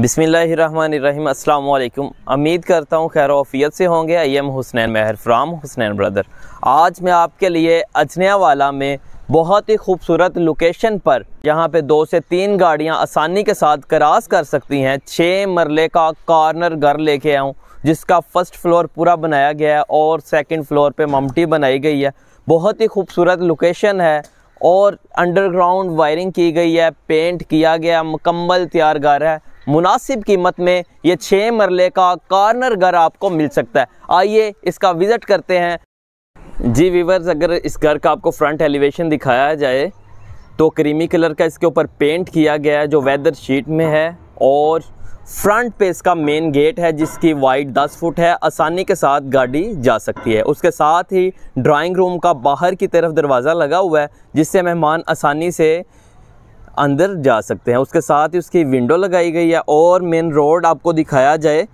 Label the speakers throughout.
Speaker 1: बिसमीम अल्लाम उम्मीद करता हूँ खैर वफ़ियत से होंगे। I am Husnain Mehar from Husnain brother. आज मैं आपके लिए अजनिया वाला में बहुत ही खूबसूरत लोकेशन पर जहाँ पे दो से तीन गाड़ियाँ आसानी के साथ क्रॉस कर सकती हैं छः मरले का कॉर्नर घर लेके आऊँ, जिसका फ़र्स्ट फ्लोर पूरा बनाया गया है और सेकंड फ्लोर पे ममटी बनाई गई है। बहुत ही खूबसूरत लोकेशन है और अंडरग्राउंड वायरिंग की गई है पेंट किया गया, मुकम्मल तैयार घर है। मुनासिब कीमत में ये छः मरले का कॉर्नर घर आपको मिल सकता है। आइए इसका विज़िट करते हैं। जी वीवर्स अगर इस घर का आपको फ्रंट एलिवेशन दिखाया जाए तो क्रीमी कलर का इसके ऊपर पेंट किया गया है, जो वेदर शीट में है, और फ्रंट पे इसका मेन गेट है, जिसकी वाइड 10 फुट है। आसानी के साथ गाड़ी जा सकती है। उसके साथ ही ड्राइंग रूम का बाहर की तरफ़ दरवाज़ा लगा हुआ है, जिससे मेहमान आसानी से अंदर जा सकते हैं। उसके साथ ही उसकी विंडो लगाई गई है और मेन रोड आपको दिखाया जाए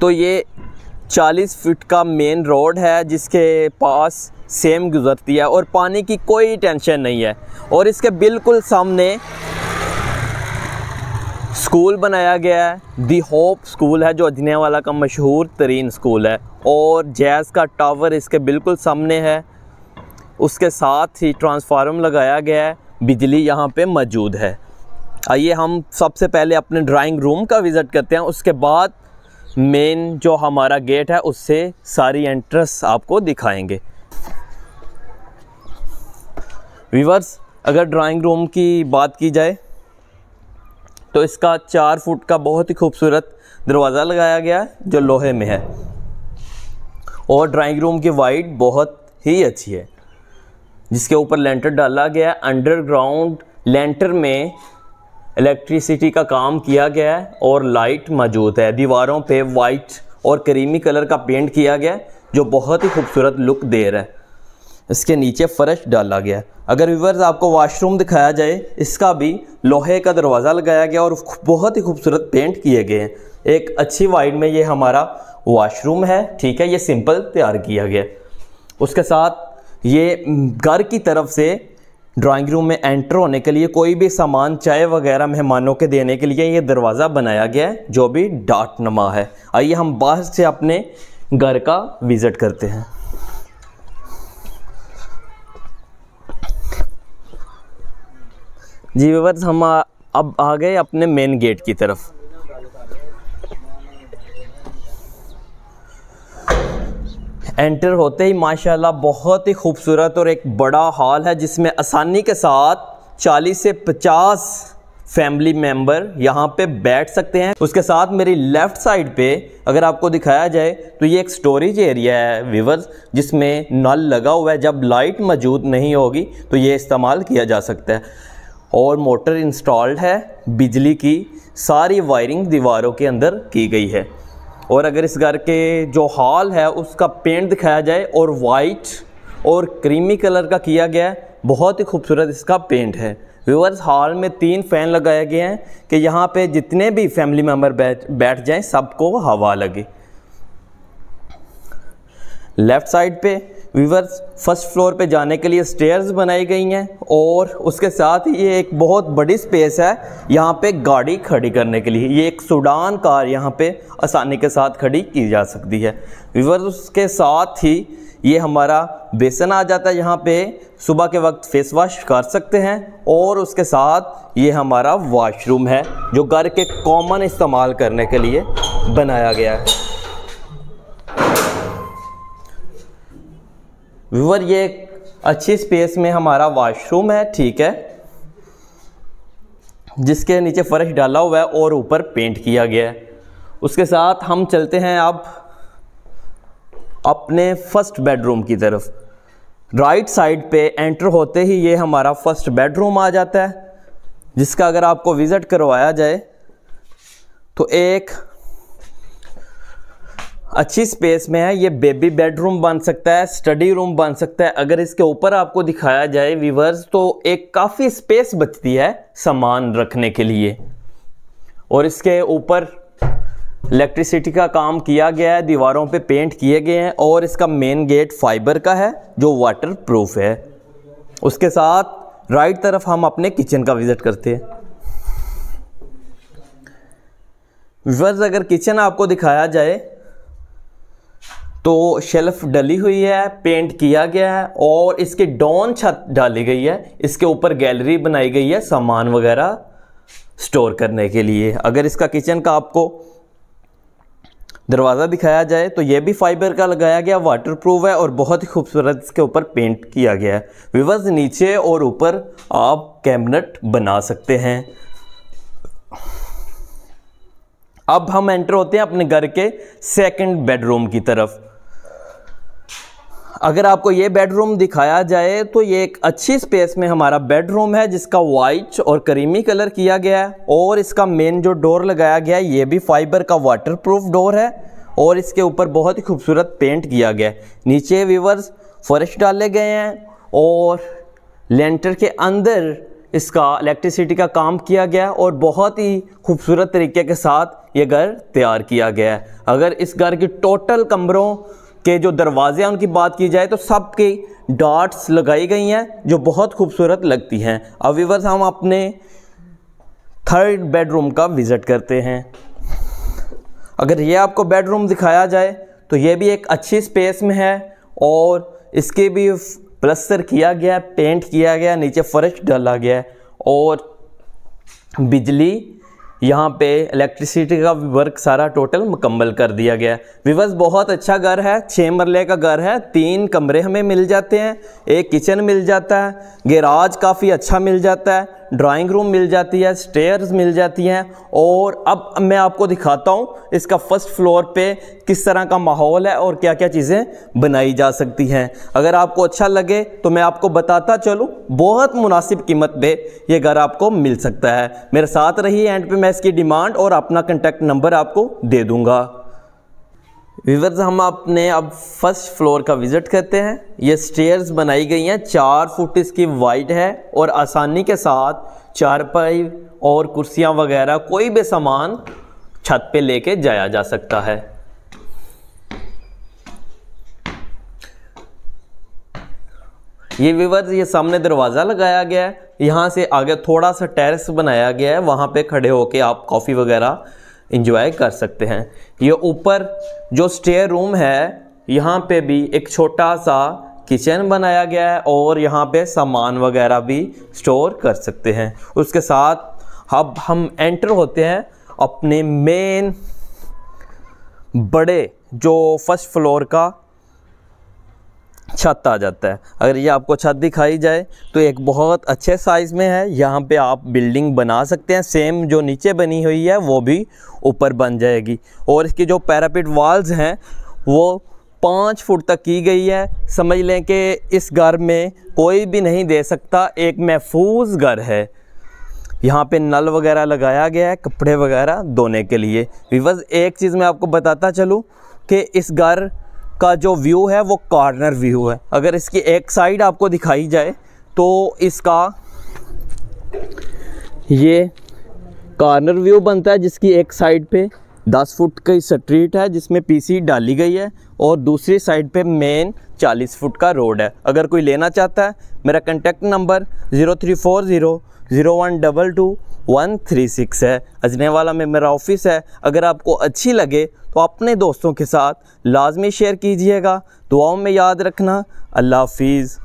Speaker 1: तो ये 40 फीट का मेन रोड है जिसके पास सेम गुज़रती है और पानी की कोई टेंशन नहीं है। और इसके बिल्कुल सामने स्कूल बनाया गया है। दी होप स्कूल है, जो अजनिया वाला का मशहूर तरीन स्कूल है। और जैज़ का टावर इसके बिल्कुल सामने है। उसके साथ ही ट्रांसफार्म लगाया गया है। बिजली यहाँ पे मौजूद है। आइए हम सबसे पहले अपने ड्राइंग रूम का विज़िट करते हैं, उसके बाद मेन जो हमारा गेट है, उससे सारी एंट्रेंस आपको दिखाएँगे। वीवर्स अगर ड्राइंग रूम की बात की जाए तो इसका चार फुट का बहुत ही खूबसूरत दरवाज़ा लगाया गया है, जो लोहे में है। और ड्राइंग रूम की वाइड बहुत ही अच्छी है। जिसके ऊपर लेंटर डाला गया है अंडरग्राउंड लेंटर में इलेक्ट्रिसिटी का काम किया गया है और लाइट मौजूद है। दीवारों पे वाइट और करीमी कलर का पेंट किया गया है, जो बहुत ही खूबसूरत लुक दे रहा है। इसके नीचे फ़र्श डाला गया अगर व्यूवर्स आपको वॉशरूम दिखाया जाए, इसका भी लोहे का दरवाज़ा लगाया गया और बहुत ही खूबसूरत पेंट किए गए हैं। एक अच्छी वाइड में ये हमारा वॉशरूम है, ठीक है, ये सिंपल तैयार किया गया उसके साथ ये घर की तरफ़ से ड्राइंग रूम में एंटर होने के लिए कोई भी सामान, चाय वगैरह मेहमानों के देने के लिए ये दरवाज़ा बनाया गया है, जो भी डाट नमा है। आइए हम बाहर से अपने घर का विज़िट करते हैं। जी व्यवर्स हम अब आ गए अपने मेन गेट की तरफ़। एंटर होते ही, माशाल्लाह, बहुत ही खूबसूरत और एक बड़ा हॉल है, जिसमें आसानी के साथ 40 से 50 फैमिली मेंबर यहाँ पे बैठ सकते हैं। उसके साथ मेरी लेफ़्ट साइड पे, अगर आपको दिखाया जाए तो ये एक स्टोरेज एरिया है विवर्स जिसमें नल लगा हुआ है। जब लाइट मौजूद नहीं होगी तो ये इस्तेमाल किया जा सकता है। और मोटर इंस्टॉल्ड है, बिजली की, सारी वायरिंग दीवारों के अंदर की गई है। और अगर इस घर के जो हॉल है उसका पेंट दिखाया जाए और वाइट और क्रीमी कलर का किया गया है, बहुत ही खूबसूरत इसका पेंट है। व्यूअर्स हॉल में तीन फ़ैन लगाए गए हैं कि यहाँ पे जितने भी फैमिली मेंबर बैठ बैठ जाएँ, सबको हवा लगे। लेफ़्ट साइड पे वीवर्स फ़र्स्ट फ्लोर पे जाने के लिए स्टेयर्स बनाई गई हैं और उसके साथ ही ये एक बहुत बड़ी स्पेस है, यहाँ पे गाड़ी खड़ी करने के लिए। ये एक सुडान कार यहाँ पे आसानी के साथ खड़ी की जा सकती है। वीवर्स उसके साथ ही ये हमारा बेसन आ जाता है यहाँ पे। सुबह के वक्त फेस वॉश कर सकते हैं और उसके साथ ये हमारा वॉशरूम है, जो घर के कॉमन इस्तेमाल करने के लिए बनाया गया है। व्यूवर ये अच्छी स्पेस में हमारा वॉशरूम है, ठीक है? जिसके नीचे फर्श डाला हुआ है और ऊपर पेंट किया गया है। उसके साथ हम चलते हैं अब अपने फ़र्स्ट बेडरूम की तरफ़। राइट साइड पे एंटर होते ही ये हमारा फ़र्स्ट बेडरूम आ जाता है, जिसका अगर आपको विज़िट करवाया जाए तो एक अच्छी स्पेस में है, ये बेबी बेडरूम बन सकता है स्टडी रूम बन सकता है। अगर इसके ऊपर आपको दिखाया जाए वीवर्स तो एक काफ़ी स्पेस बचती है सामान रखने के लिए। और इसके ऊपर इलेक्ट्रिसिटी का काम किया गया है, दीवारों पे पेंट किए गए हैं, और इसका मेन गेट फाइबर का है, जो वाटर प्रूफ है। उसके साथ राइट तरफ़ हम अपने किचन का विज़िट करते हैं। वर्ज अगर किचन आपको दिखाया जाए तो शेल्फ डली हुई है पेंट किया गया है और इसके डॉन छत डाली गई है। इसके ऊपर गैलरी बनाई गई है सामान वगैरह स्टोर करने के लिए। अगर इसका किचन का आपको दरवाज़ा दिखाया जाए तो यह भी फाइबर का लगाया गया वाटर प्रूफ है और बहुत ही खूबसूरत इसके ऊपर पेंट किया गया है। विवर्स नीचे और ऊपर आप कैबिनेट बना सकते हैं। अब हम एंटर होते हैं अपने घर के सेकंड बेडरूम की तरफ़। अगर आपको ये बेडरूम दिखाया जाए तो ये एक अच्छी स्पेस में हमारा बेडरूम है, जिसका वाइट और करीमी कलर किया गया है, और इसका मेन जो डोर लगाया गया है, ये भी फाइबर का वाटरप्रूफ डोर है, और इसके ऊपर बहुत ही खूबसूरत पेंट किया गया है। नीचे वीवर्स फर्श डाले गए हैं, और लेंटर के अंदर इसका इलेक्ट्रिसिटी का काम किया गया है, और बहुत ही खूबसूरत तरीके के साथ ये घर तैयार किया गया है। अगर इस घर की टोटल कमरों के जो दरवाजे हैं, उनकी बात की जाए तो सब के डॉट्स लगाई गई हैं, जो बहुत खूबसूरत लगती हैं। अब वीवर्स हम अपने थर्ड बेडरूम का विज़िट करते हैं। अगर ये आपको बेडरूम दिखाया जाए तो ये भी एक अच्छी स्पेस में है, और इसके भी प्लस्तर किया गया पेंट किया गया नीचे फर्श डाला गया और बिजली यहाँ पे इलेक्ट्रिसिटी का वर्क सारा टोटल मुकम्मल कर दिया गया है। विवस बहुत अच्छा घर है छः मरले का घर है, तीन कमरे हमें मिल जाते हैं, एक किचन मिल जाता है गैराज काफ़ी अच्छा मिल जाता है। ड्राइंग रूम मिल जाती है स्टेयर्स मिल जाती हैं, और अब मैं आपको दिखाता हूँ इसका फ़र्स्ट फ्लोर पे किस तरह का माहौल है और क्या क्या चीज़ें बनाई जा सकती हैं। अगर आपको अच्छा लगे तो मैं आपको बताता चलूँ, बहुत मुनासिब कीमत पे ये घर आपको मिल सकता है। मेरे साथ रही एंड पे मैं इसकी डिमांड और अपना कंटेक्ट नंबर आपको दे दूँगा। विवर्स, हम अपने अब फ़र्स्ट फ्लोर का विज़िट करते हैं। ये स्टेयर्स बनाई गई हैं। चार फुट इसकी वाइड है और आसानी के साथ चारपाई और कुर्सियाँ वगैरह, कोई भी सामान छत पे लेके जाया जा सकता है। ये विवर्स, ये सामने दरवाज़ा लगाया गया है। यहाँ से आगे थोड़ा सा टेरेस बनाया गया है। वहाँ पे खड़े होके आप कॉफ़ी वगैरह इंजॉय कर सकते हैं। ये ऊपर जो स्टेयर रूम है, यहाँ पे भी एक छोटा सा किचन बनाया गया है और यहाँ पे सामान वगैरह भी स्टोर कर सकते हैं। उसके साथ अब हम एंटर होते हैं अपने मेन बड़े जो फ़र्स्ट फ्लोर का छत आ जाता है। अगर ये आपको छत दिखाई जाए तो एक बहुत अच्छे साइज़ में है। यहाँ पे आप बिल्डिंग बना सकते हैं। सेम जो नीचे बनी हुई है, वो भी ऊपर बन जाएगी। और इसकी जो पैरापिट वाल्स हैं, वो पाँच फुट तक की गई है। समझ लें कि इस घर में कोई भी नहीं दे सकता। एक महफूज घर है। यहाँ पे नल वगैरह लगाया गया है, कपड़े वगैरह धोने के लिए। विवज एक चीज़ मैं आपको बताता चलूँ कि इस घर का जो व्यू है वो कॉर्नर व्यू है। अगर इसकी एक साइड आपको दिखाई जाए तो इसका ये कॉर्नर व्यू बनता है, जिसकी एक साइड पे 10 फुट की स्ट्रीट है, जिसमें पीसी डाली गई है, और दूसरी साइड पे मेन 40 फुट का रोड है। अगर कोई लेना चाहता है, मेरा contact number zero three four zero zero one double two one three six है। अजने वाला में मेरा ऑफ़िस है। अगर आपको अच्छी लगे तो अपने दोस्तों के साथ लाजमी शेयर कीजिएगा। दुआओं में याद रखना। अल्लाह हाफिज़।